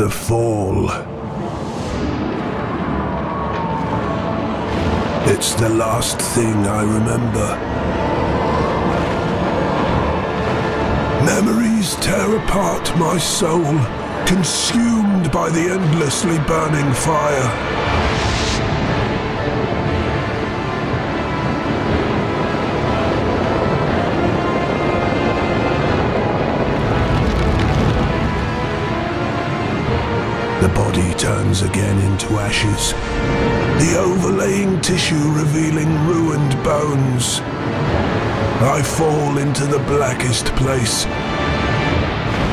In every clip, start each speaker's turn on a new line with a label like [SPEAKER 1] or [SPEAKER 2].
[SPEAKER 1] The fall. It's the last thing I remember. Memories tear apart my soul, consumed by the endlessly burning fire. Turns again into ashes, the overlaying tissue revealing ruined bones. I fall into the blackest place,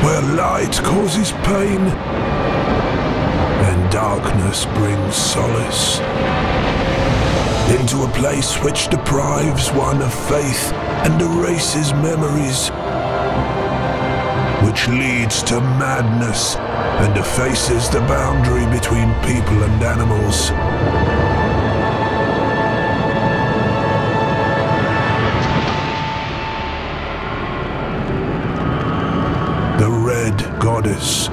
[SPEAKER 1] where light causes pain and darkness brings solace. Into a place which deprives one of faith and erases memories which leads to madness and effaces the boundary between people and animals. The Red Goddess.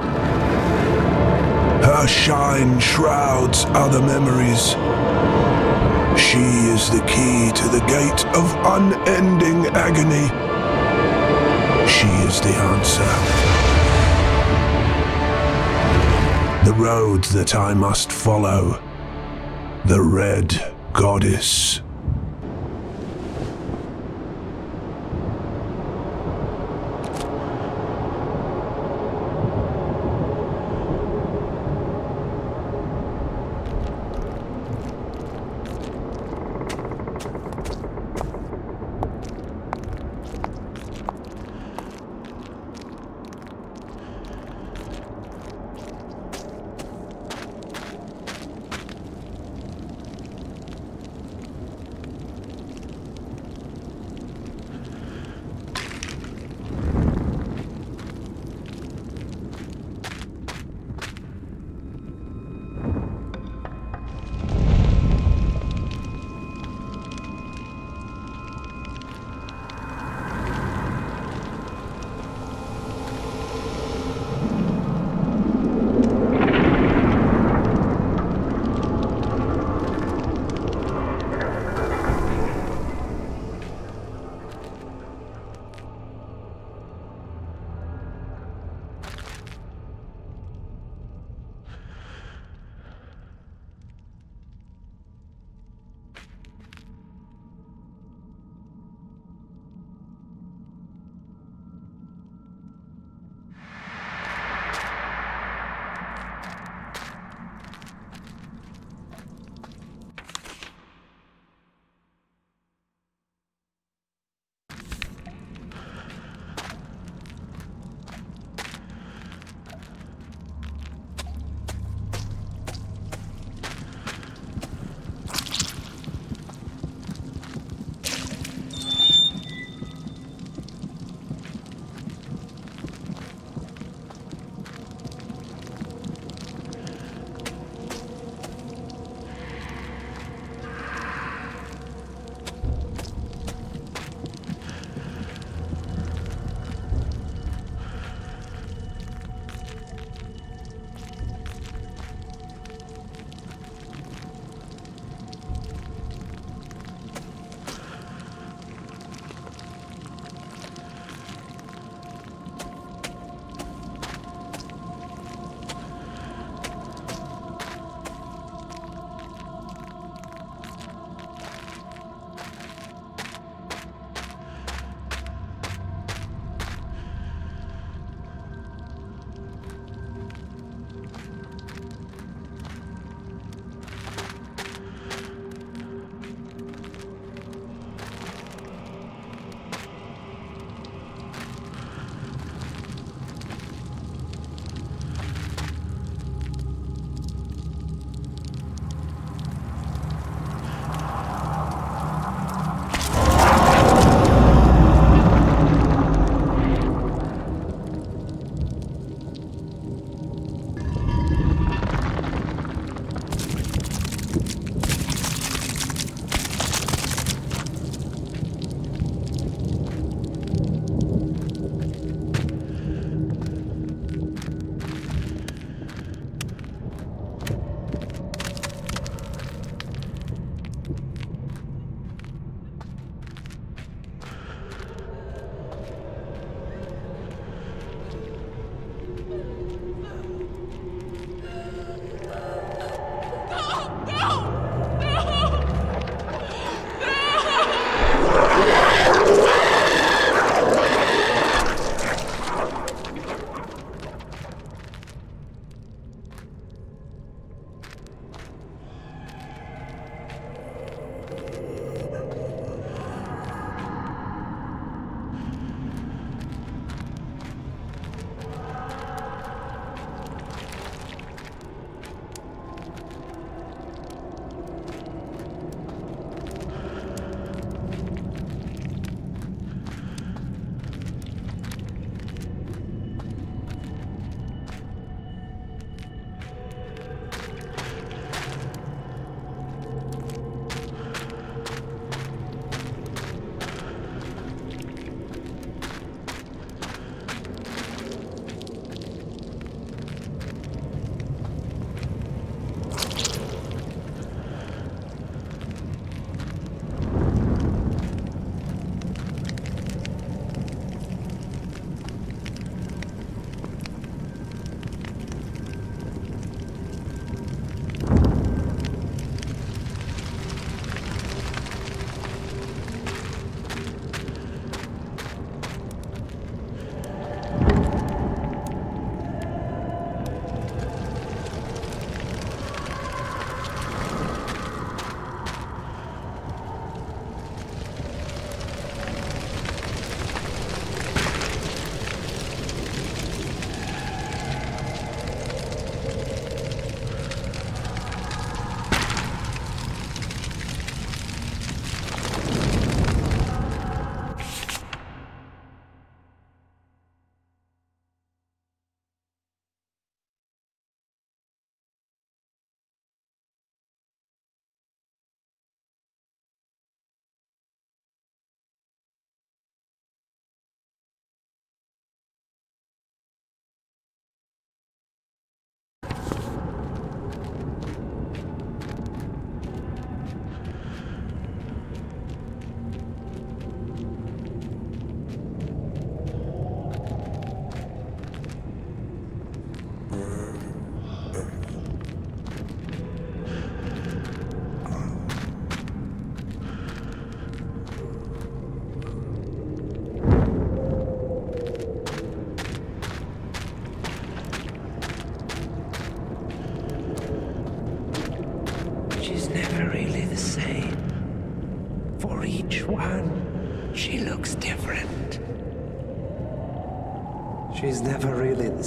[SPEAKER 1] Her shine shrouds other memories. She is the key to the gate of unending agony. She is the answer. The road that I must follow. The Red Goddess.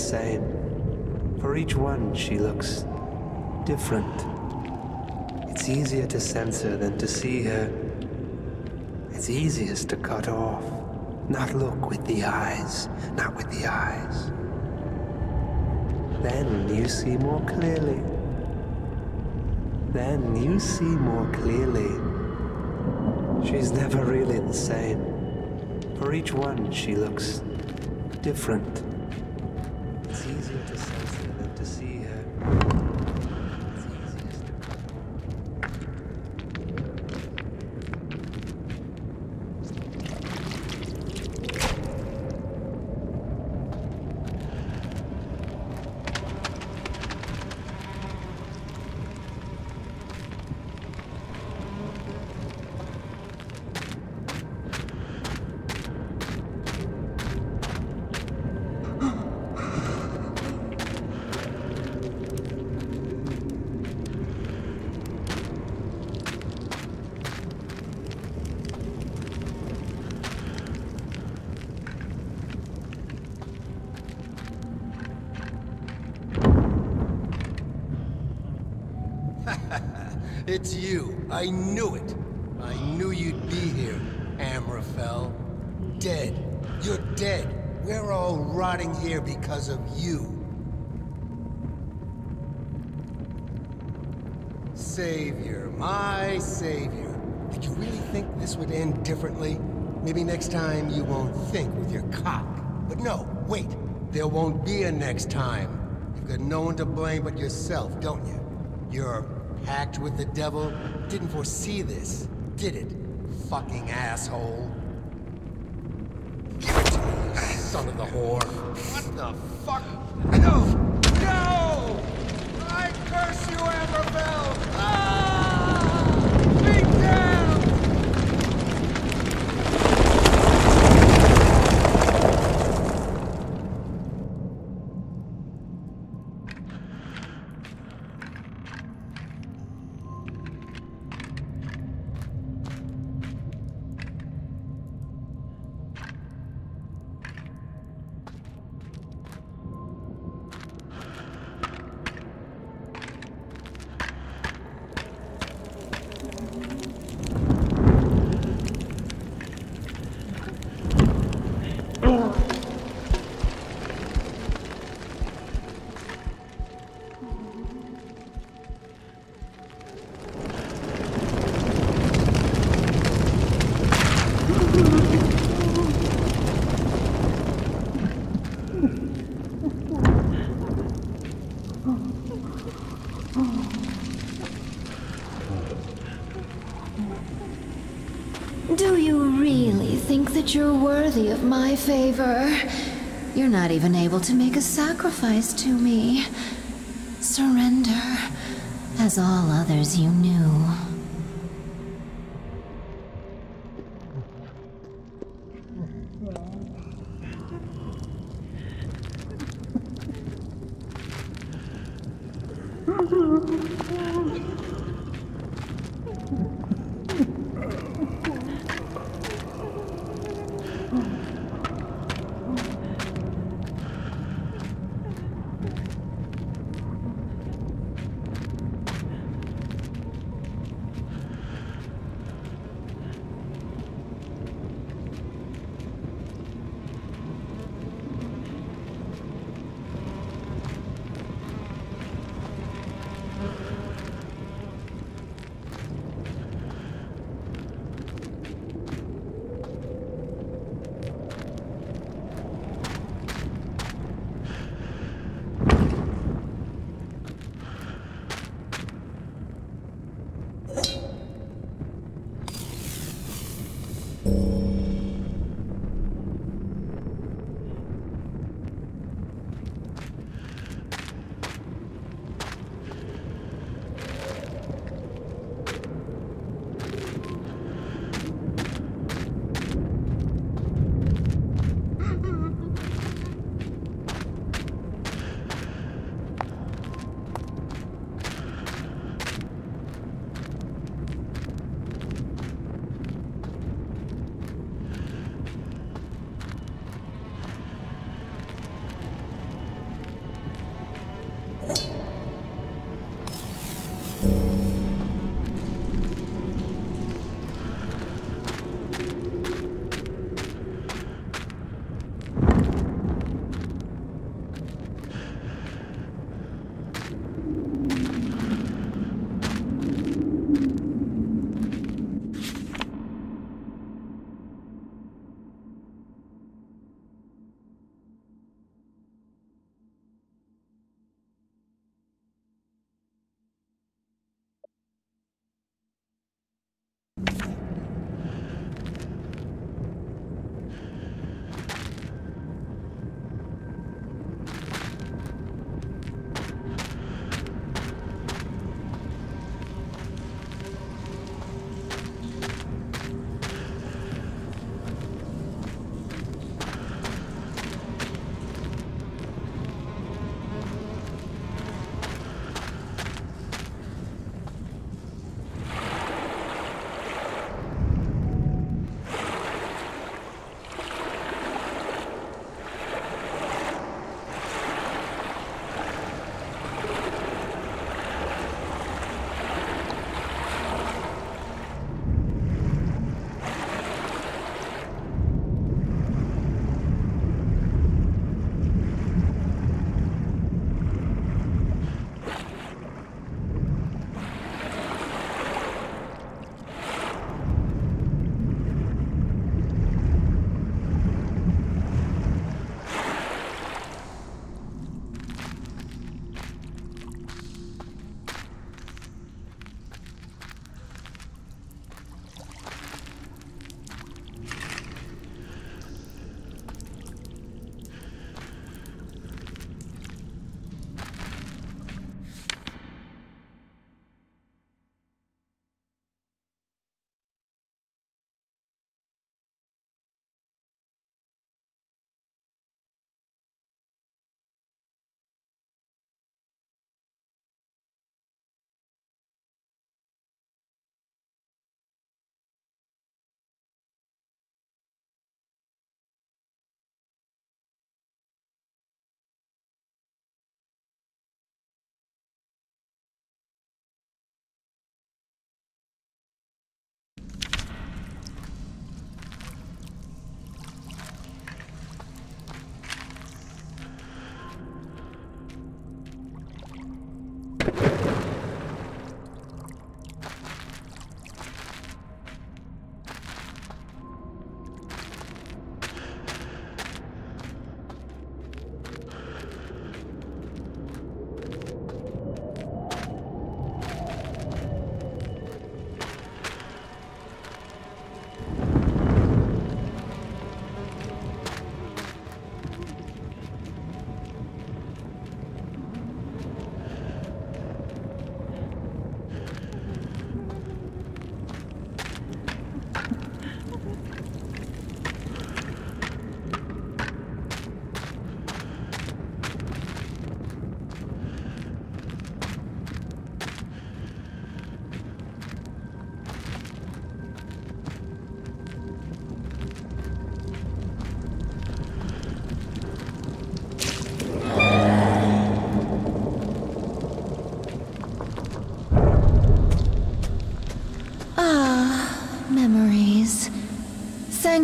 [SPEAKER 2] Same. For each one, she looks different. It's easier to censor than to see her. It's easiest to cut off. Not look with the eyes, not with the eyes. Then you see more clearly. Then you see more clearly. She's never really the same. For each one, she looks different. See It's
[SPEAKER 3] you. I knew it. I knew you'd be here, Amraphel. Dead. You're dead. We're all rotting here because of you. Savior, my savior. Did you really think this would end differently? Maybe next time you won't think with your cock. But no, wait. There won't be a next time. You've got no one to blame but yourself, don't you? You're packed with the devil. Didn't foresee this, did it? Fucking asshole. Give it to me, son of the whore. What the fuck? No! No! I curse you, Amraphel! Ah!
[SPEAKER 4] My favor? You're not even able to make a sacrifice to me. Surrender, as all others you knew.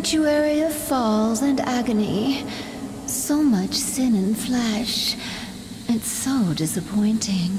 [SPEAKER 4] Sanctuary of falls and agony. So much sin and flesh. It's so disappointing.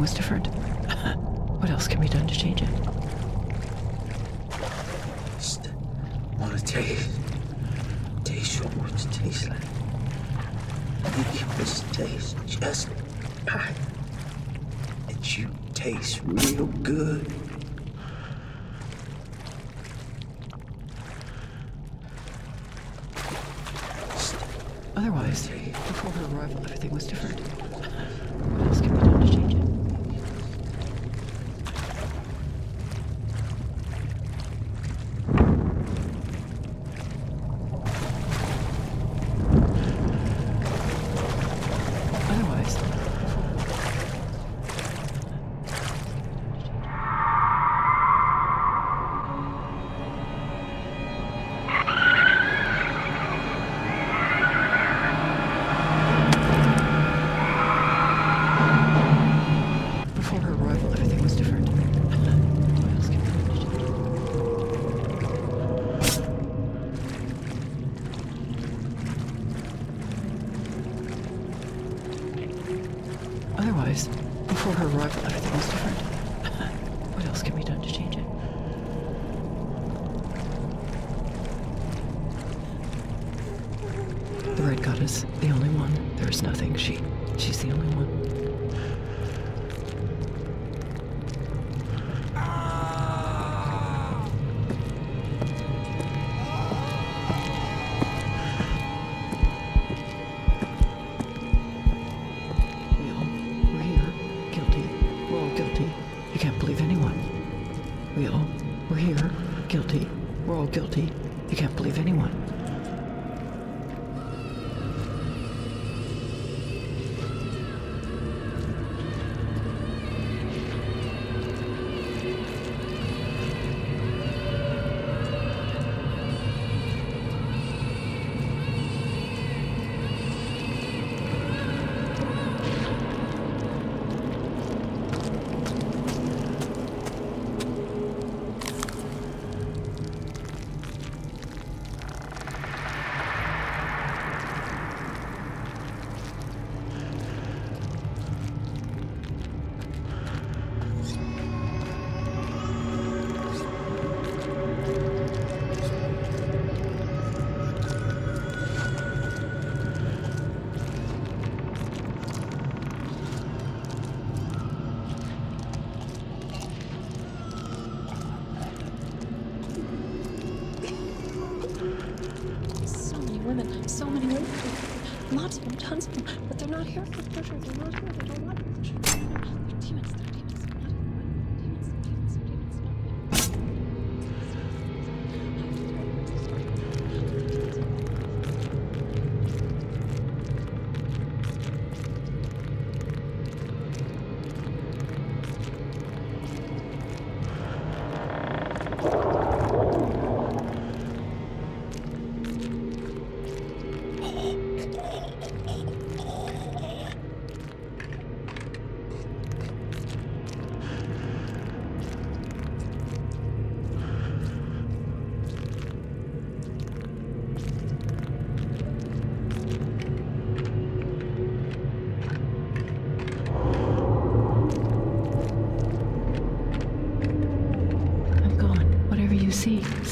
[SPEAKER 5] was different. what else can be done to change it?
[SPEAKER 6] Just want to taste. Taste what it tastes like. This tastes just right. And you taste real good.
[SPEAKER 5] Otherwise, before her arrival, everything was different.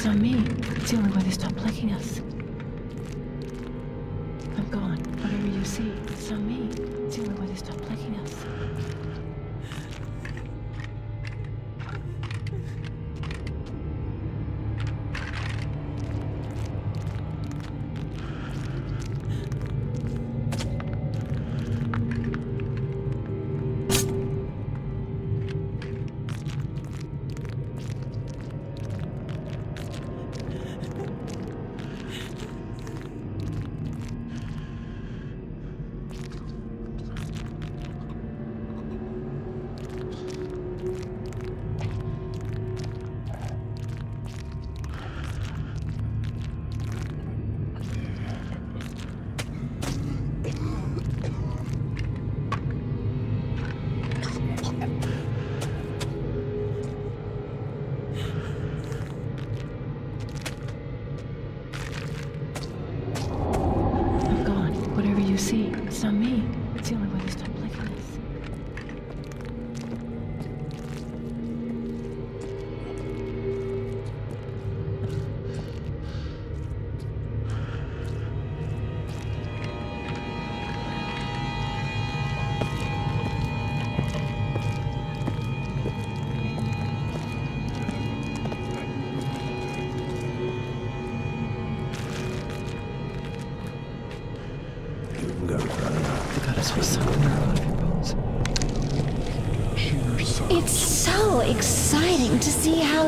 [SPEAKER 5] on me. It's the only way they stop licking us.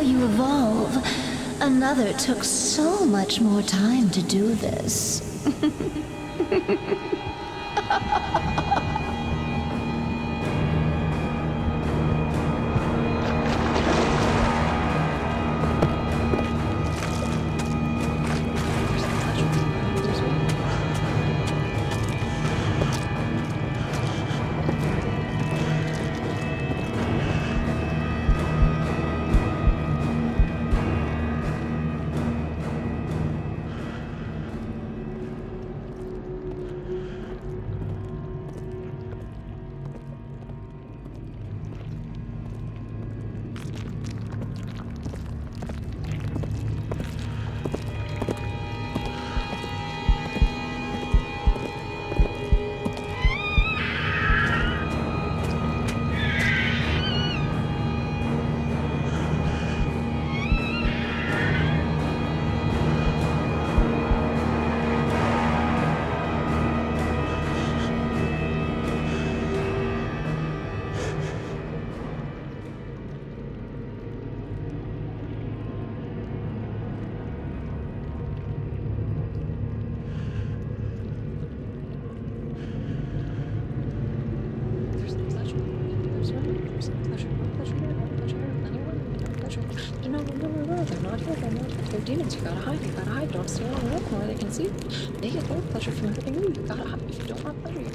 [SPEAKER 4] How you evolve. Another took so much more time to do this.
[SPEAKER 7] There's pleasure. Pleasure. Pleasure Anyone. Pleasure. No, no, no, no, no. They're not here. They're not here. They're demons. You gotta hide. You gotta hide. Don't stay on the rope where they can see. you. They get their pleasure from everything you. You gotta hide. If you don't want pleasure, you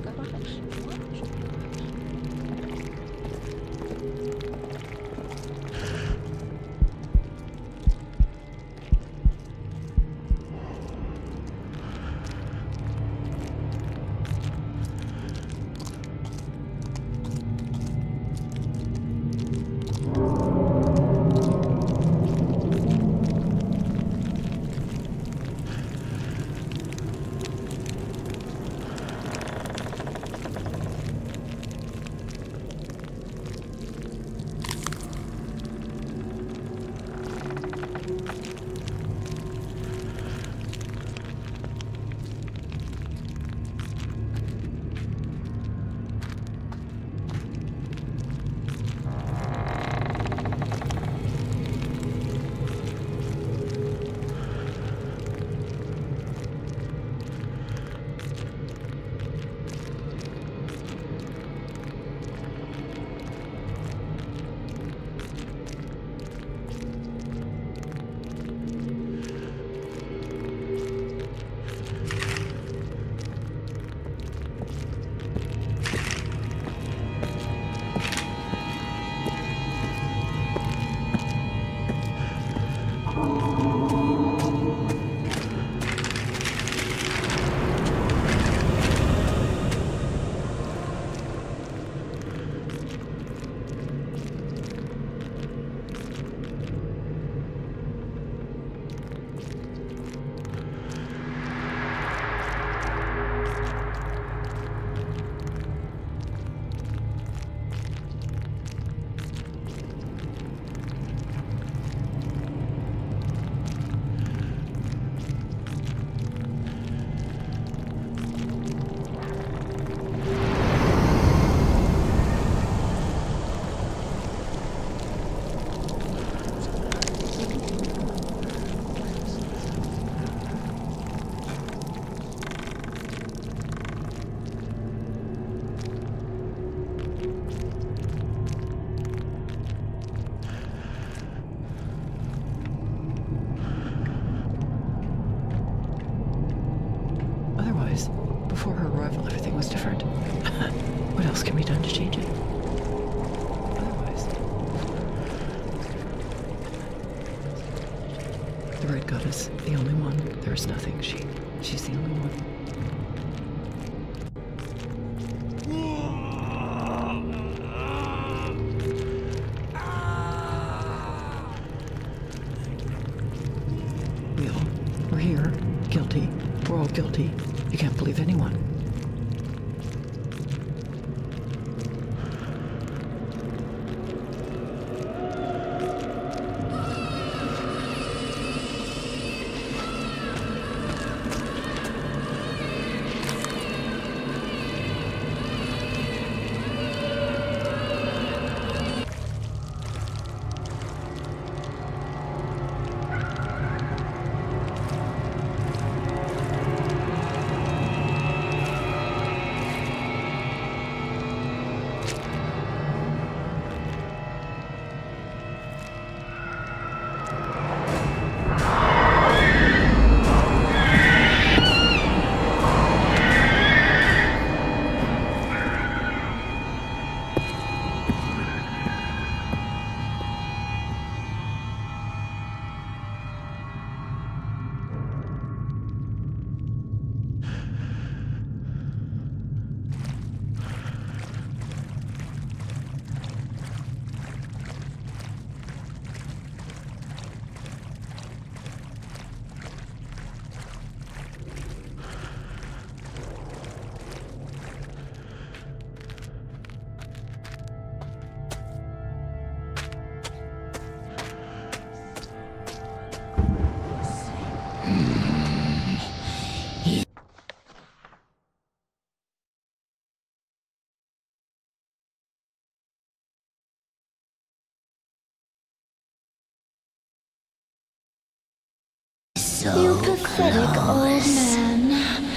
[SPEAKER 8] so
[SPEAKER 3] You pathetic old man.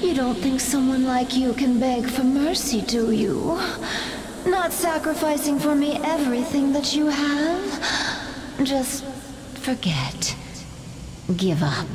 [SPEAKER 3] You don't think someone like you can beg for mercy, do you? Not sacrificing for me everything that you have? Just forget. Give up.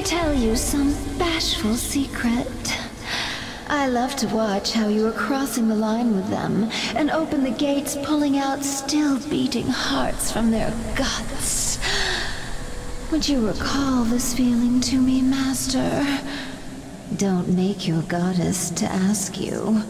[SPEAKER 8] I
[SPEAKER 4] tell you some bashful secret? I love to watch how you are crossing the line with them and open the gates, pulling out still beating hearts from their guts. Would you recall this feeling to me, Master? Don't make your goddess to ask you.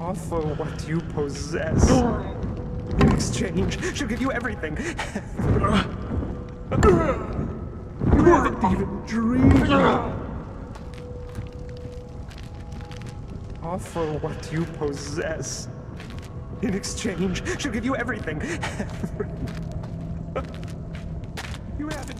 [SPEAKER 9] Offer what you possess. In exchange, she'll give you everything. You haven't even dreamed. Offer what you possess. In exchange, she'll give you everything. You haven't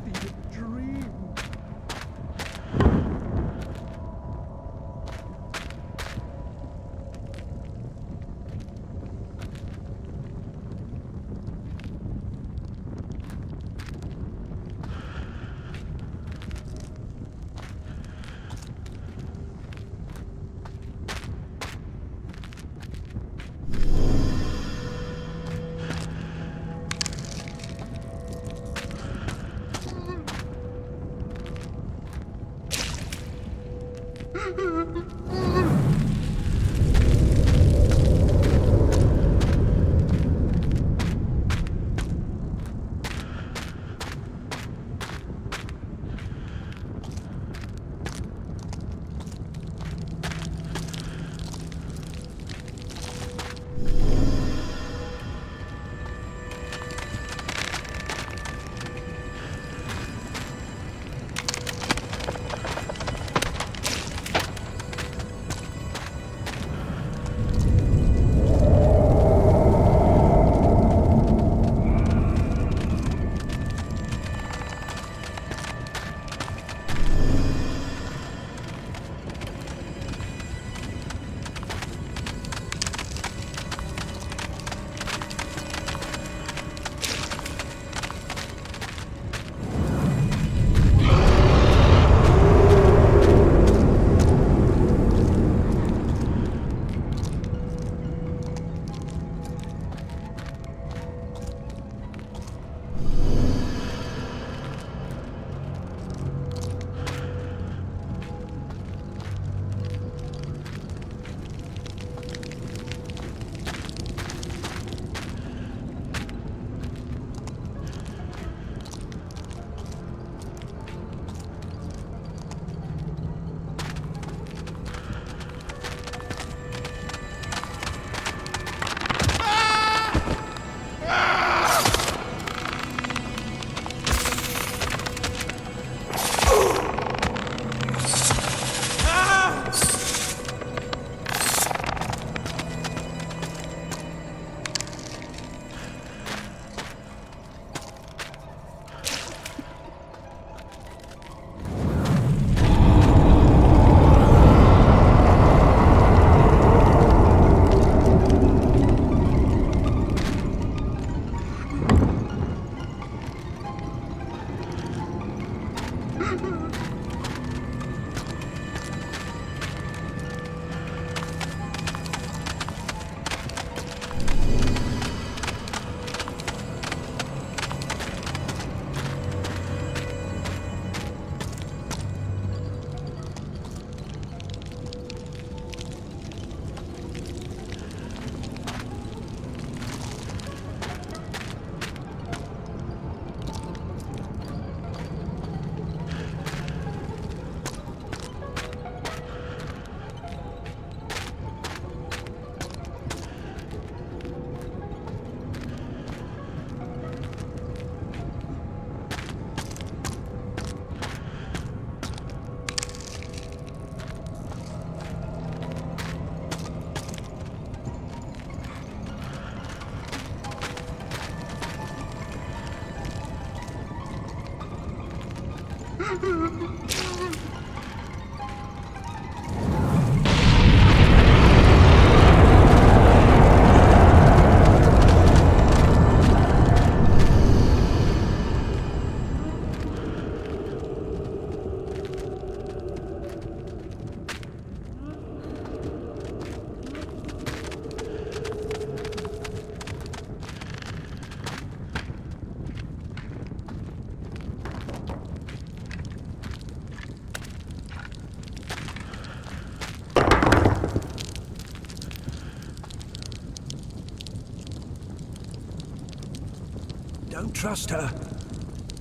[SPEAKER 10] Don't trust her.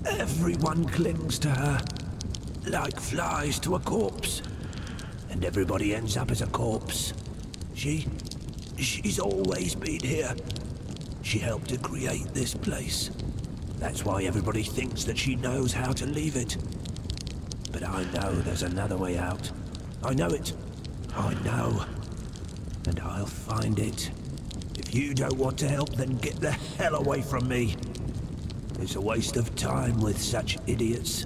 [SPEAKER 10] Everyone clings to her. Like flies to a corpse. And everybody ends up as a corpse. She... she's always been here. She helped to create this place. That's why everybody thinks that she knows how to leave it. But I know there's another way out. I know it. I know. And I'll find it. If you don't want to help, then get the hell away from me. It's a waste of time with such idiots.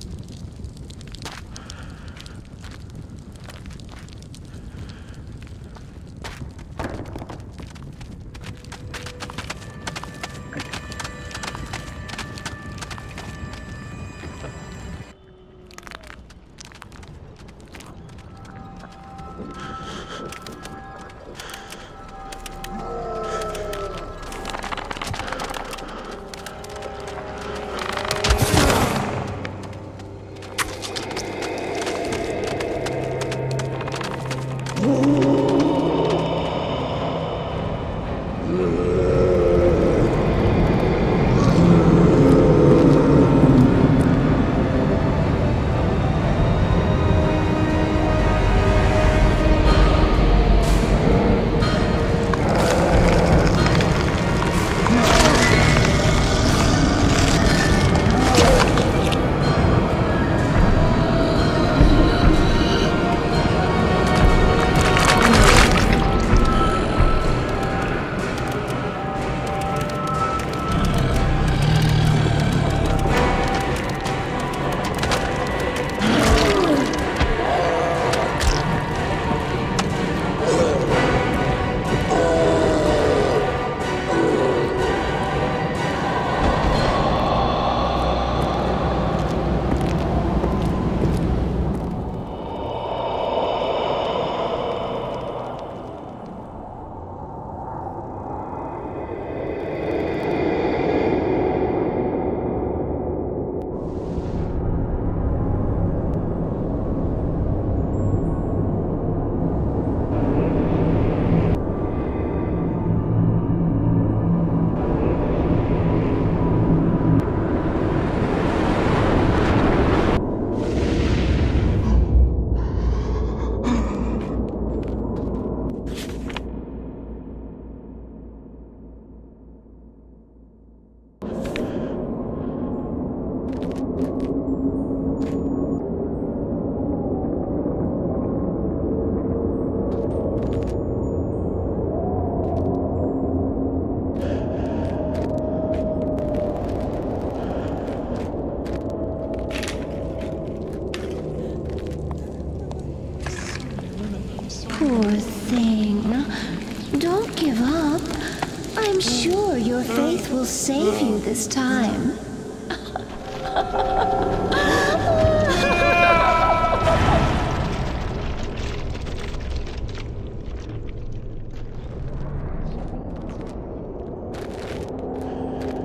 [SPEAKER 4] Save you this time.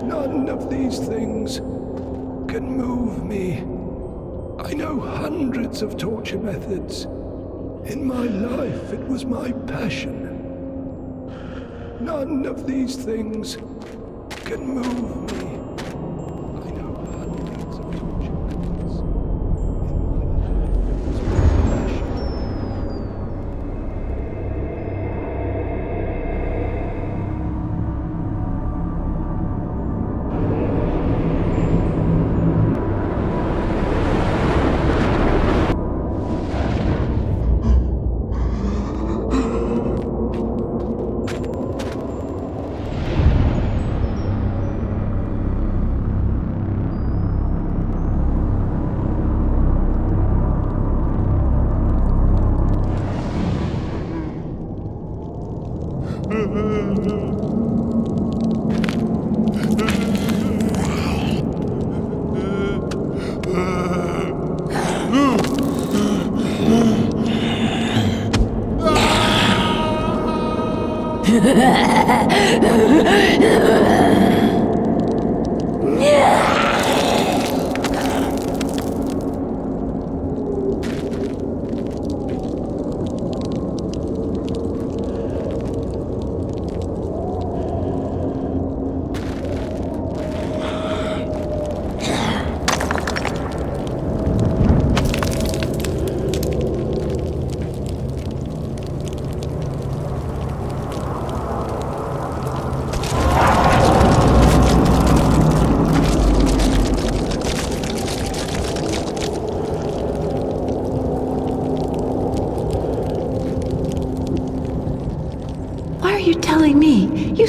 [SPEAKER 10] None of these things can move me. I know hundreds of torture methods. In my life, it was my passion. None of these things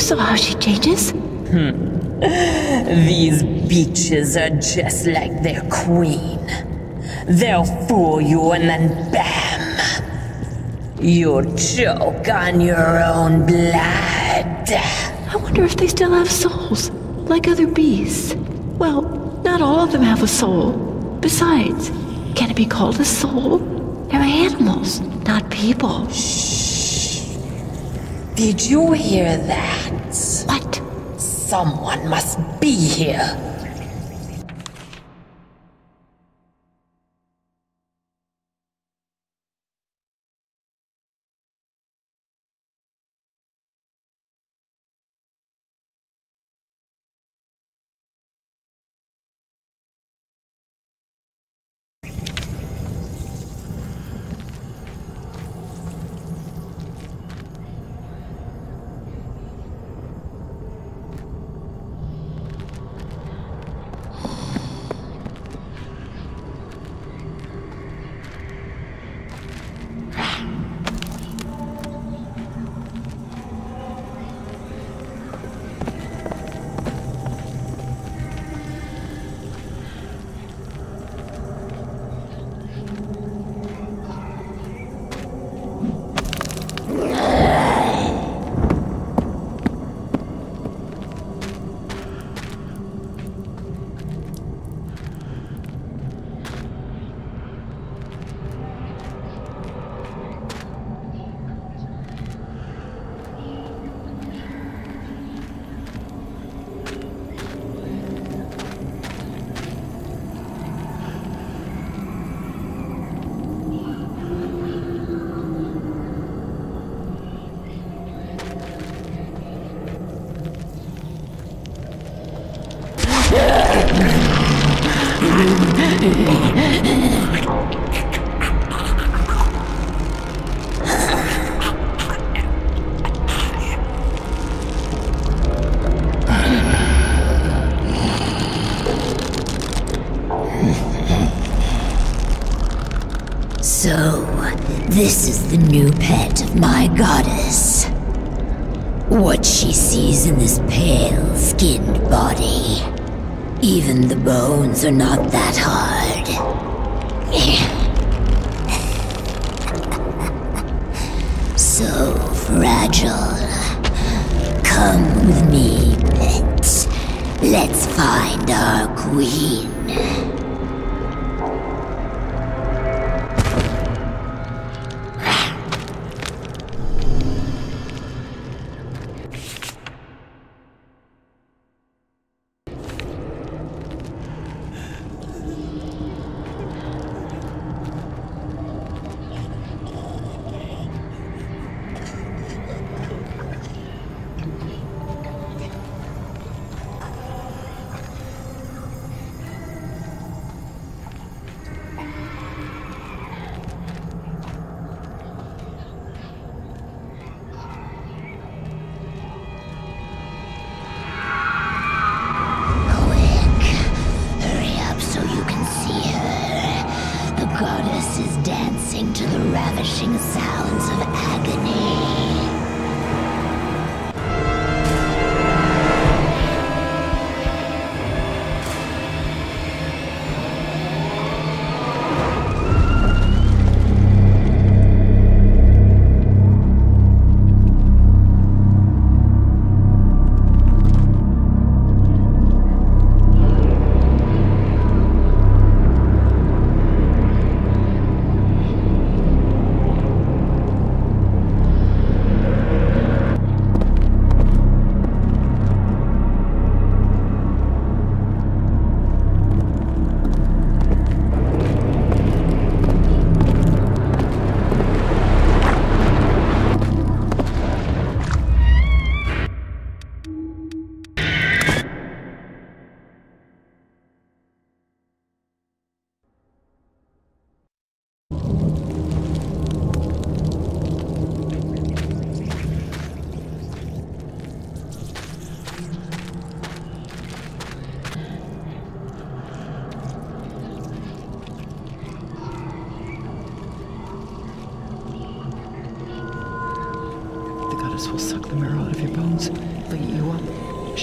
[SPEAKER 11] saw how she changes.
[SPEAKER 12] These beaches are just like their queen. They'll fool you and then bam! You'll choke on your own blood.
[SPEAKER 11] I wonder if they still have souls, like other beasts. Well, not all of them have a soul. Besides, can it be called a soul? They're animals, not people. Shh.
[SPEAKER 12] Did you hear that? Someone must be here.
[SPEAKER 8] This is the new pet of my goddess. What she sees in this pale skinned body. Even the bones are not that hard.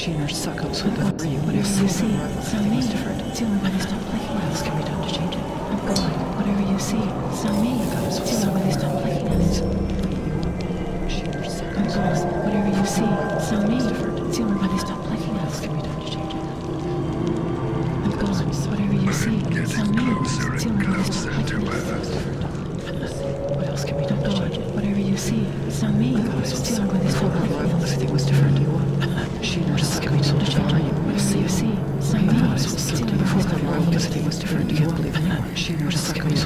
[SPEAKER 8] Sheen or Suckles with the
[SPEAKER 5] three would have seen see, it's me. different. It's the only way to stop. playing. What else can be done to change it? I'm going. Whatever you see, it's not me. It's the only one who's not playing. Whatever you see, it's me. It's the only way to stop. Do I can't believe it. She
[SPEAKER 10] was sucking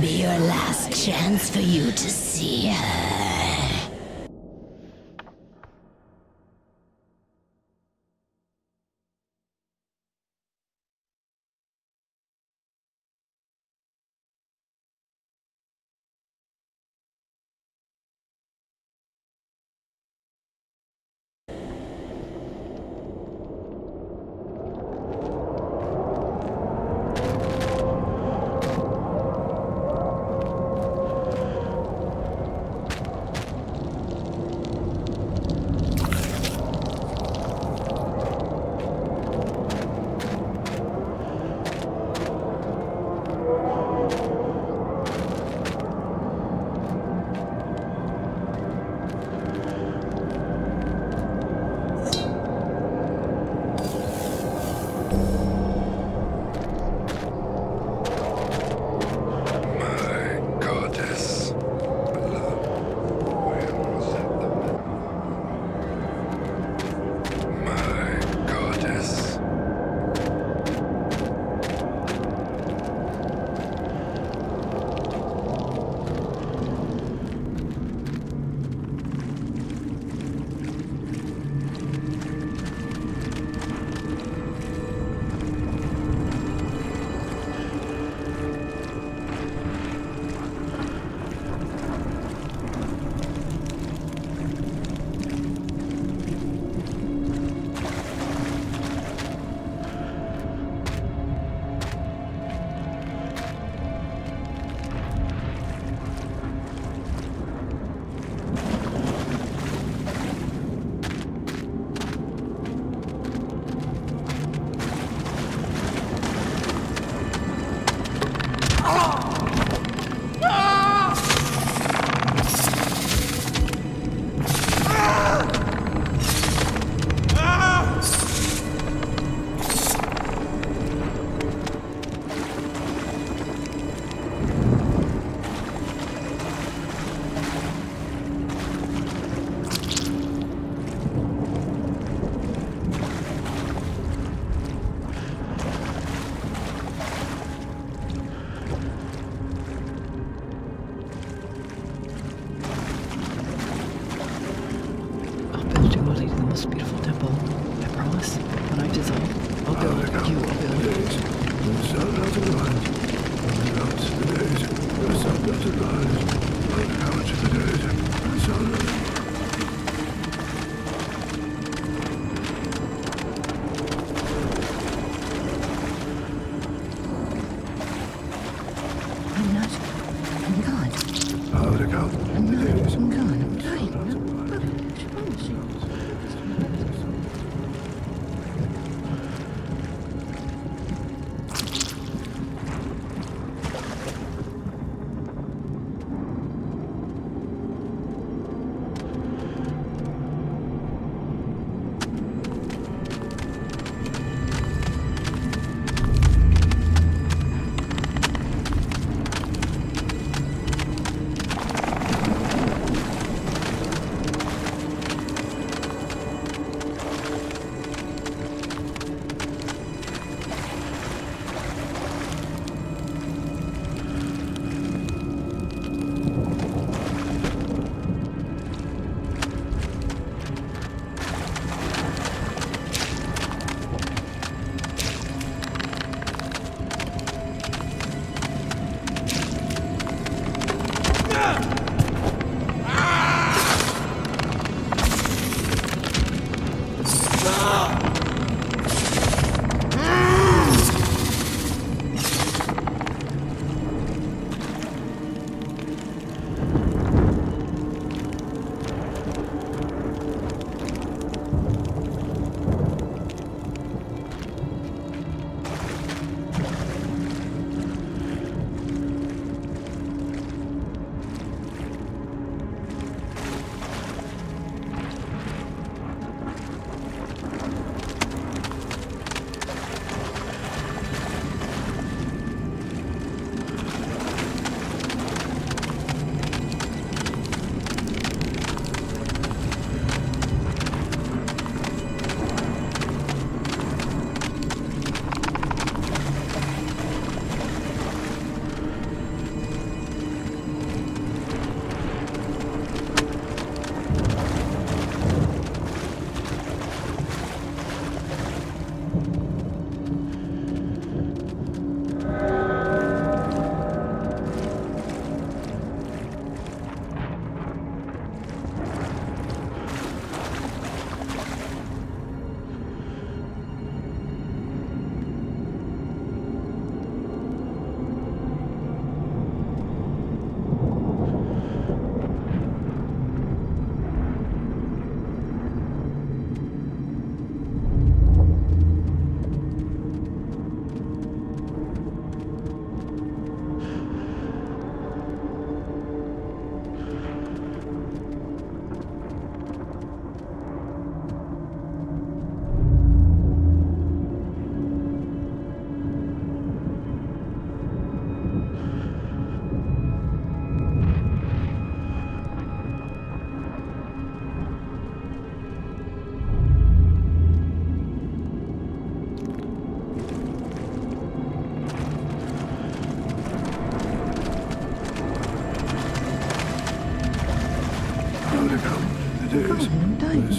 [SPEAKER 10] be your last chance for you to see her.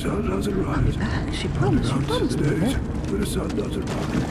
[SPEAKER 13] The
[SPEAKER 10] sun doesn't rise. I'll be back.
[SPEAKER 14] She promised. She promised
[SPEAKER 10] the
[SPEAKER 14] me
[SPEAKER 10] days
[SPEAKER 14] that.
[SPEAKER 10] when the sun doesn't rise.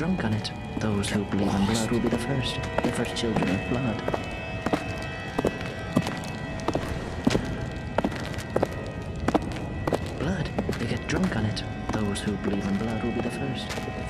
[SPEAKER 15] Drunk on it. Those who believe in blood will be the first, the first children of blood. Blood, they get drunk on it. Those who believe in blood will be the first.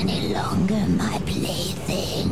[SPEAKER 8] Any longer, my plaything.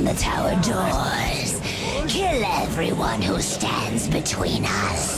[SPEAKER 8] open the tower doors. Kill everyone who stands between us.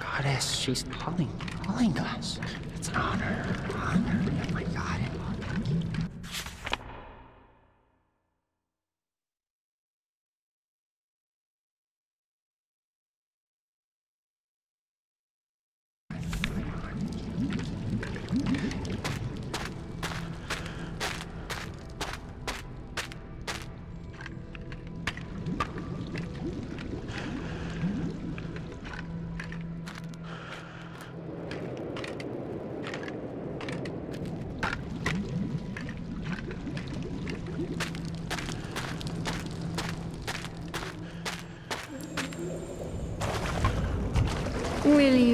[SPEAKER 16] Goddess, she's calling, calling us.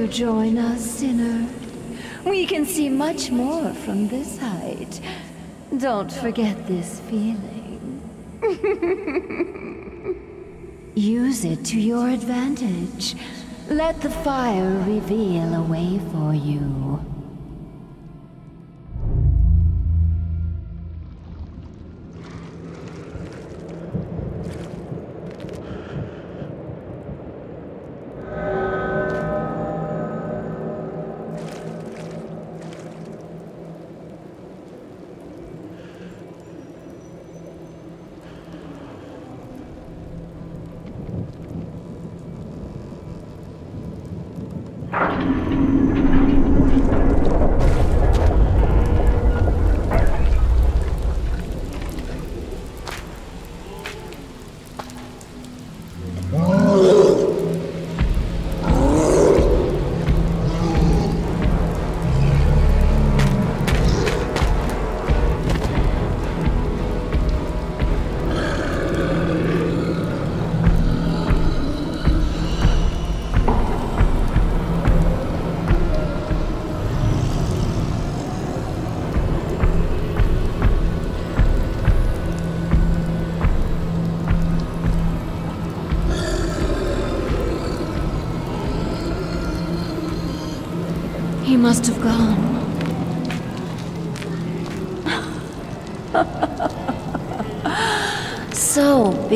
[SPEAKER 4] Join us, sinner? We can see much more from this height. Don't forget this feeling. Use it to your advantage. Let the fire reveal a way for you.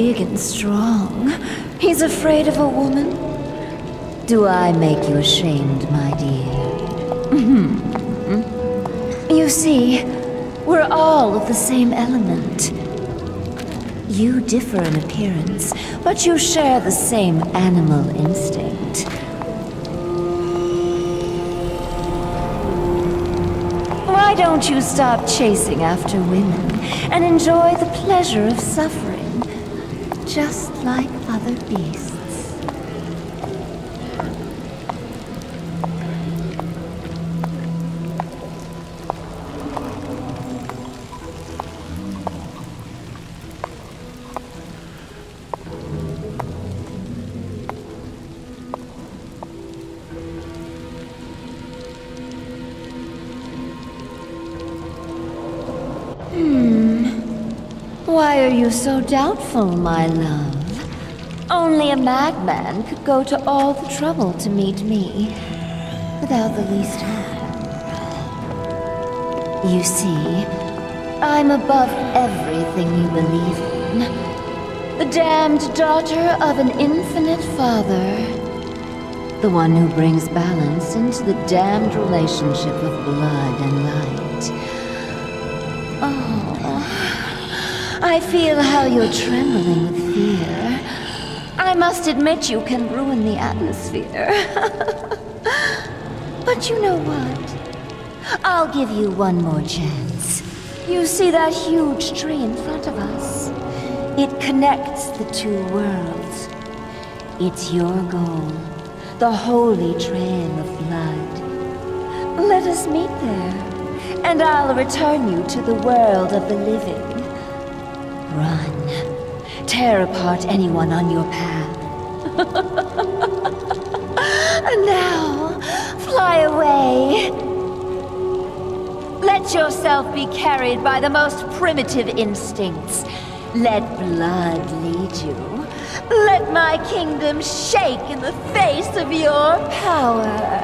[SPEAKER 4] Big and strong. He's afraid of a woman? Do I make you ashamed, my dear? Mm-hmm. you see, we're all of the same element. You differ in appearance, but you share the same animal instinct. Why don't you stop chasing after women and enjoy the pleasure of suffering, just like other beasts? So doubtful, my love? Only a madman could go to all the trouble to meet me without the least harm. You see, I'm above everything you believe in. The damned daughter of an infinite father. The one who brings balance into the damned relationship of blood and light. I feel how you're trembling with fear. I must admit you can ruin the atmosphere. but you know what? I'll give you one more chance. You see that huge tree in front of us? It connects the two worlds. It's your goal, the holy trail of blood. Let us meet there and I'll return you to the world of the living. Tear apart anyone on your path. and now, fly away. Let yourself be carried by the most primitive instincts. Let blood lead you. Let my kingdom shake in the face of your power.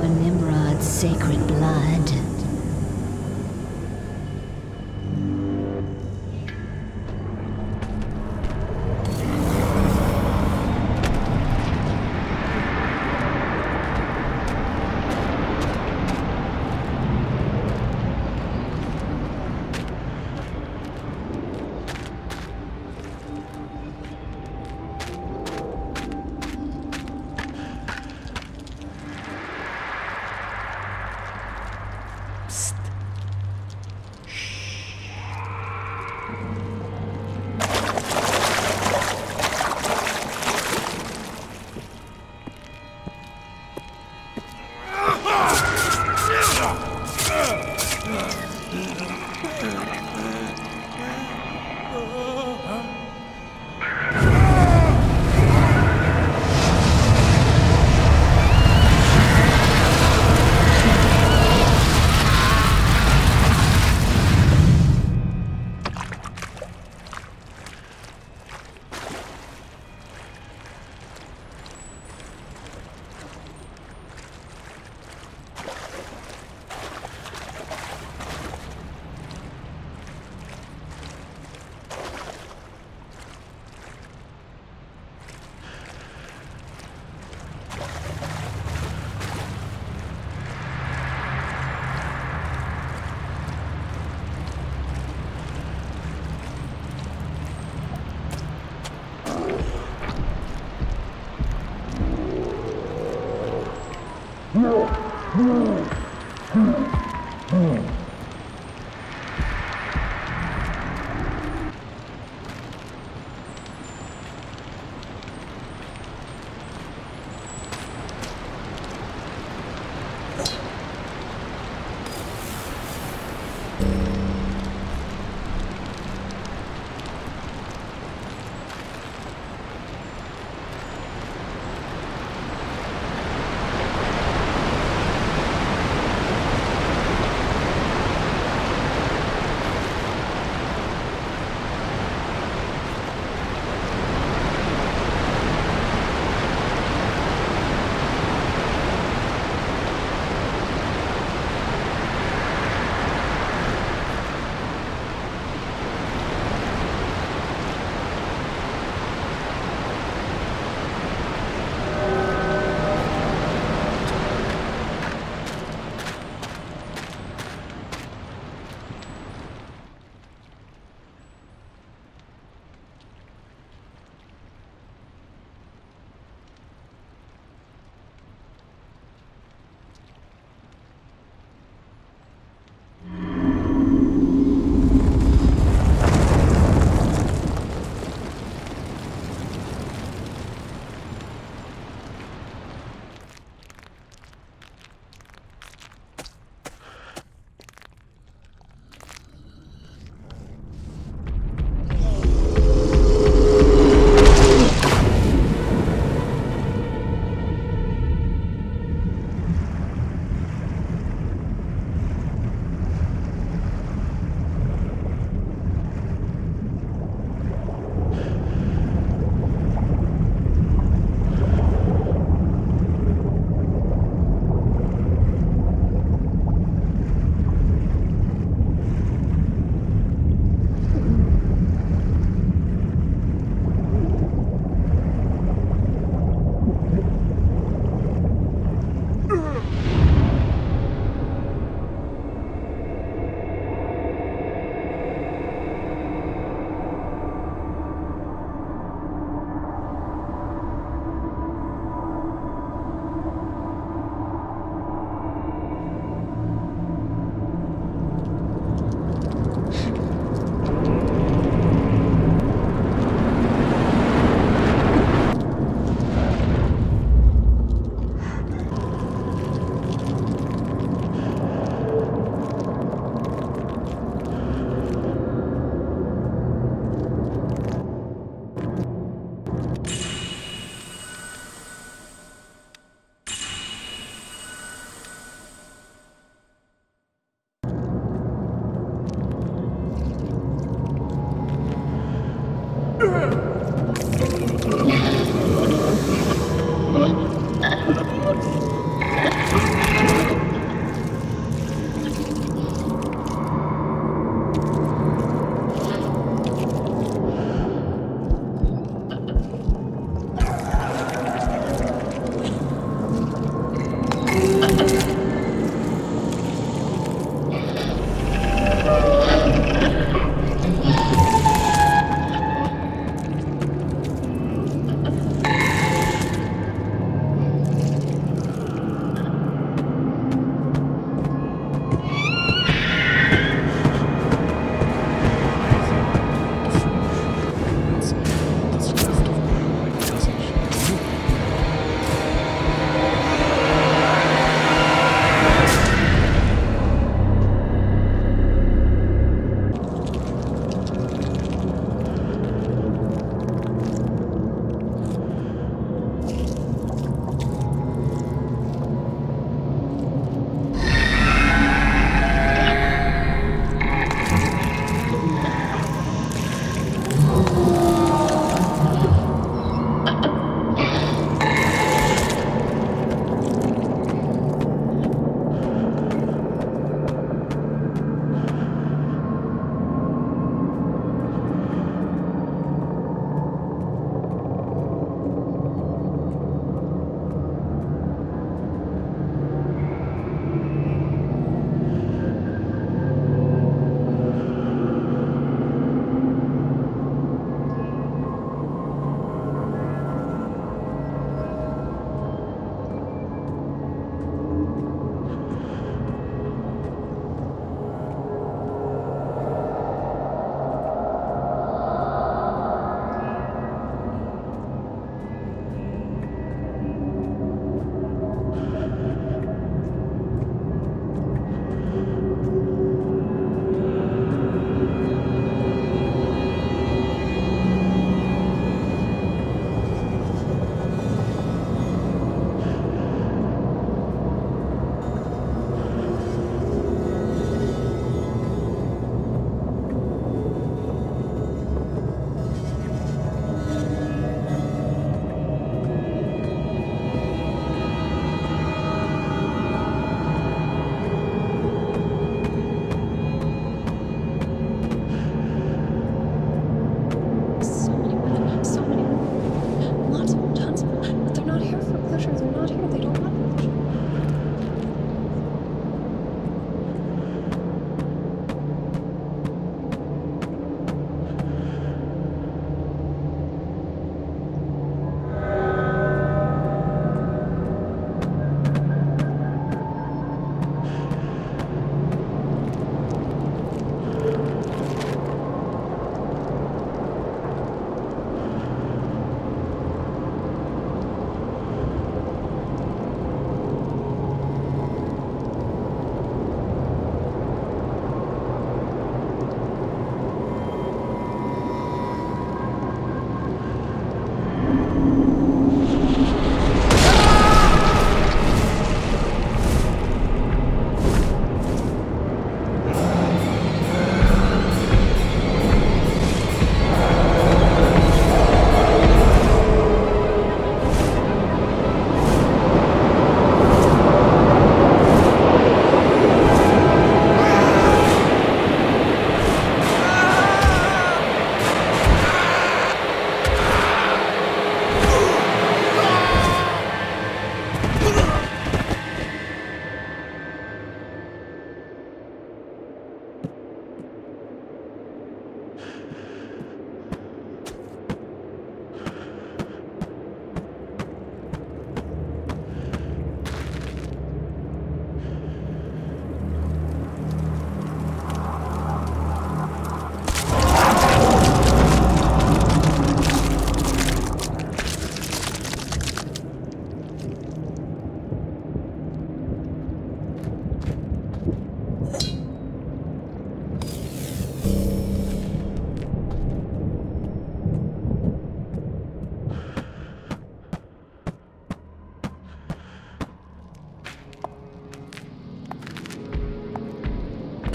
[SPEAKER 4] Vessel Não.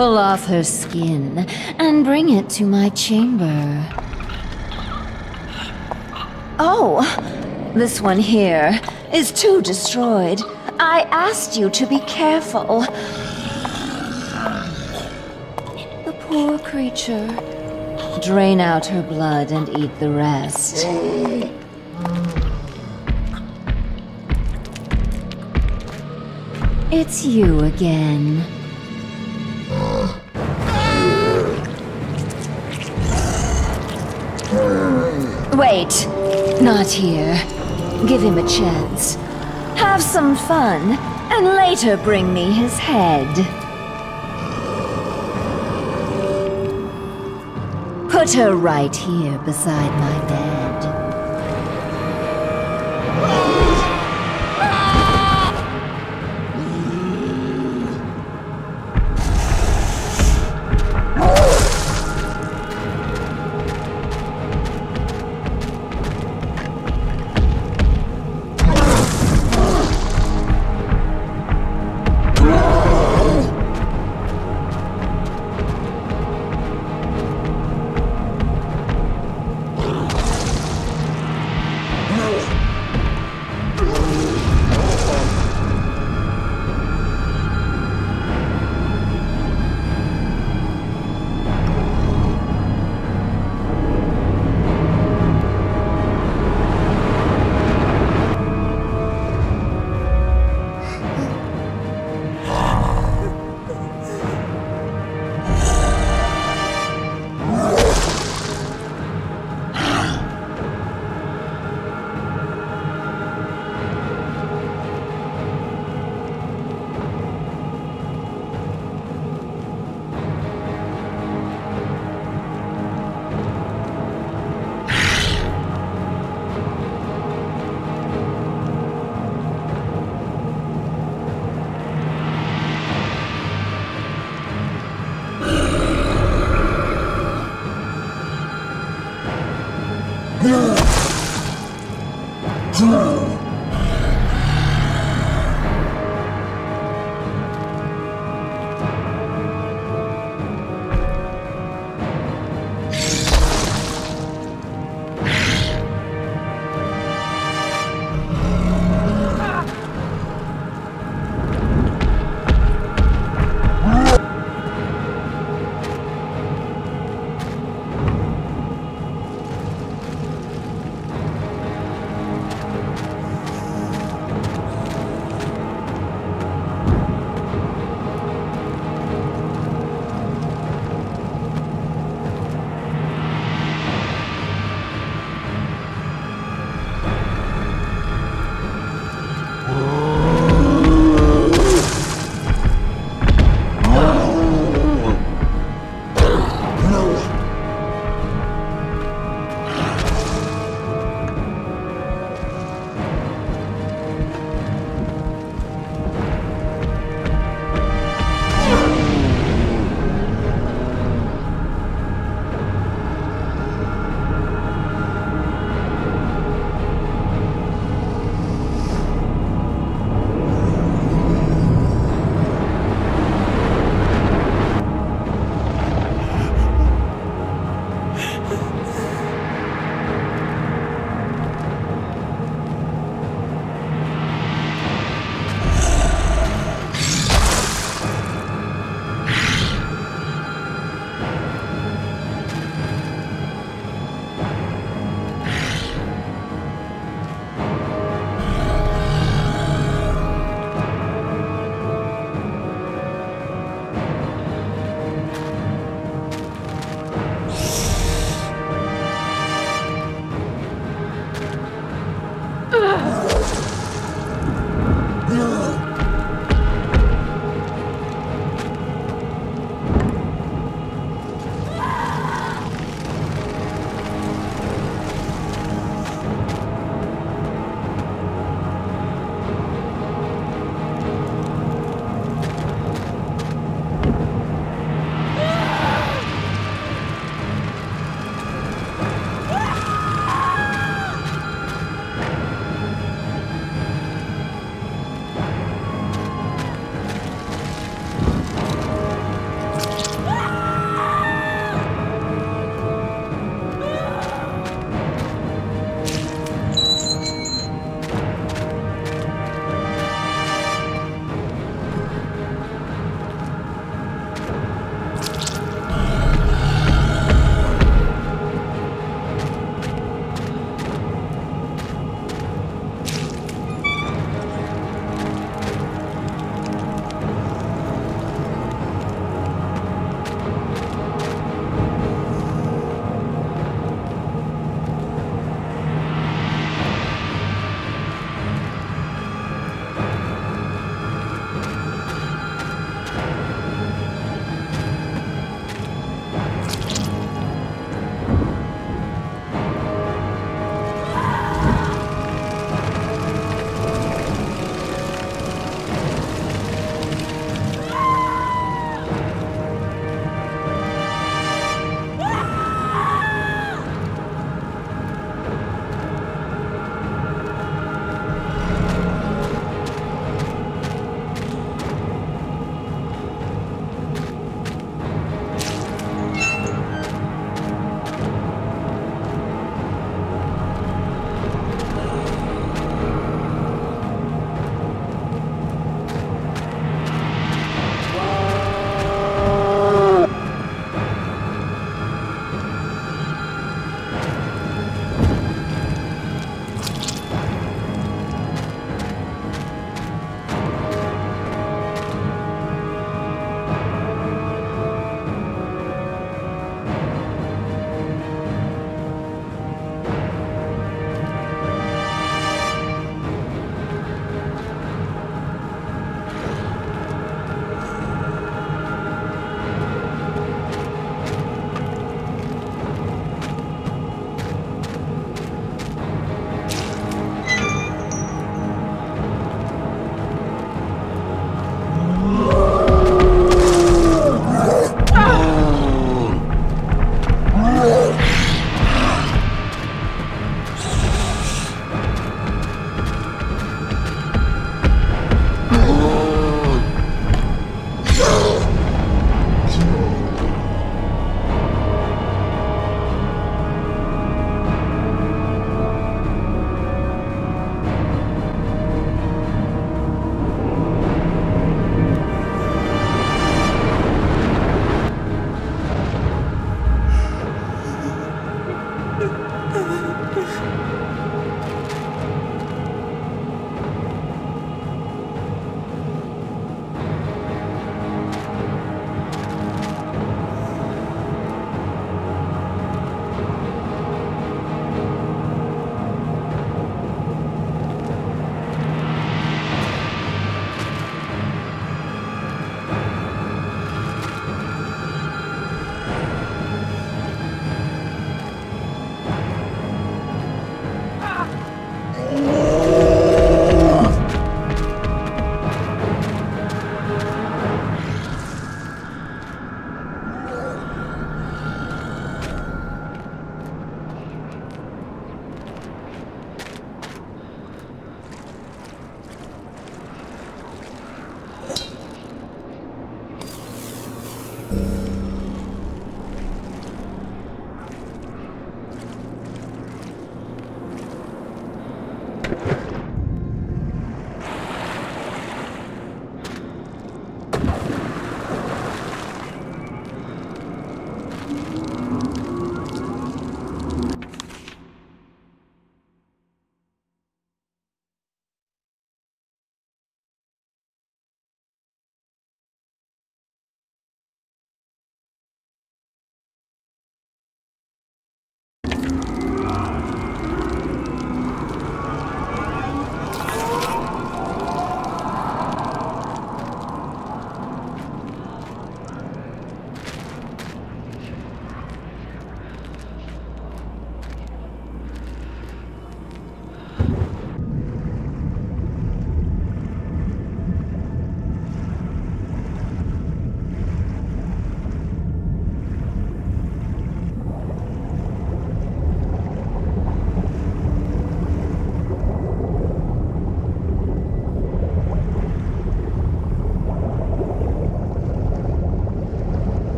[SPEAKER 4] Pull off her skin and bring it to my chamber. Oh, this one here is too destroyed. I asked you to be careful. The poor creature. Drain out her blood and eat the rest. It's you again. Wait, not here. Give him a chance. Have some fun, and later bring me his head. Put her right here beside my bed. True.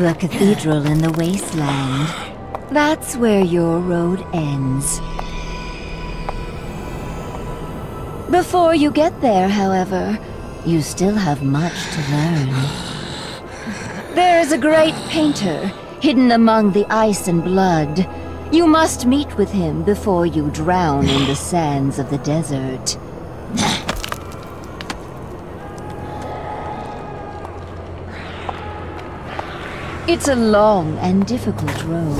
[SPEAKER 4] The cathedral in the wasteland. That's where your road ends. Before you get there, however, you still have much to learn. There's a great painter hidden among the ice and blood. You must meet with him before you drown in the sands of the desert. It's a long and difficult road,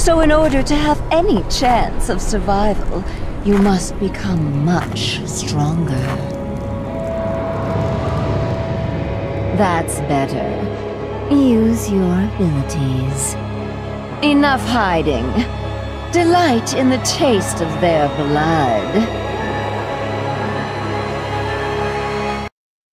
[SPEAKER 4] so in order to have any chance of survival, you must become much stronger. That's better. Use your abilities. Enough hiding. Delight in the taste of their blood.